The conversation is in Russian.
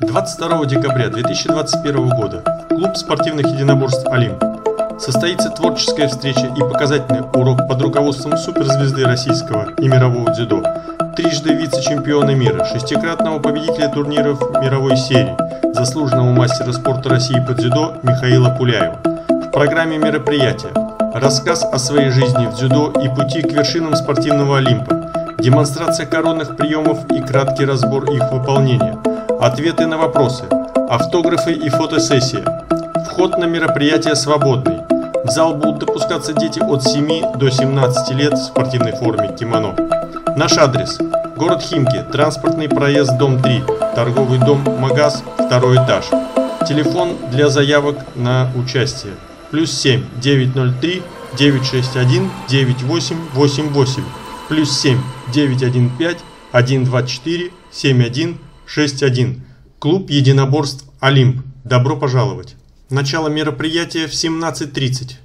22 декабря 2021 года клуб спортивных единоборств «Олимп» состоится творческая встреча и показательный урок под руководством суперзвезды российского и мирового дзюдо, трижды вице-чемпиона мира, шестикратного победителя турниров мировой серии, заслуженного мастера спорта России по дзюдо Михаила Пуляева. В программе мероприятия рассказ о своей жизни в дзюдо и пути к вершинам спортивного Олимпа, демонстрация коронных приемов и краткий разбор их выполнения, ответы на вопросы, автографы и фотосессия. Вход на мероприятие свободный. В зал будут допускаться дети от 7 до 17 лет в спортивной форме кимоно. Наш адрес. Город Химки, транспортный проезд, дом 3, торговый дом «Магаз», второй этаж. Телефон для заявок на участие. Плюс 7 903 961 9888 плюс 7 915 124 71 61. Клуб единоборств «Олимп». Добро пожаловать. Начало мероприятия в 17.30.